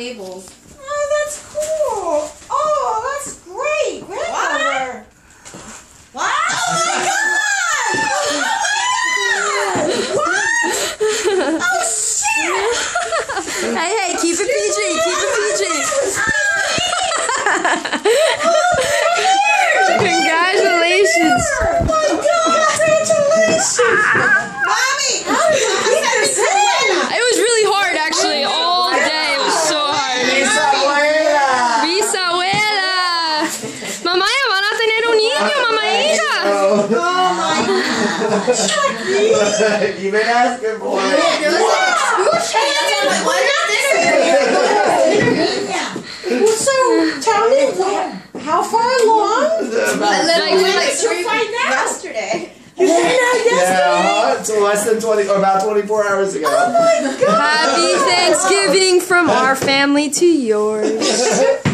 tables. Oh, that's cool. Oh, that's great. Grandmother. What? Oh my god! Oh my god! What? Oh shit! Hey, hey, keep it PG, keep it PG. Oh, Congratulations. Oh, You've been asking for it. So tell me what, how far along? About- Like, like three- yesterday. You found out Yeah, yesterday? huh? it's less than 20, or about 24 hours ago. Oh my god! Happy Thanksgiving from our family to yours.